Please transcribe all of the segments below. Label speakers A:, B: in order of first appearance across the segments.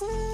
A: Bye.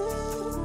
A: oh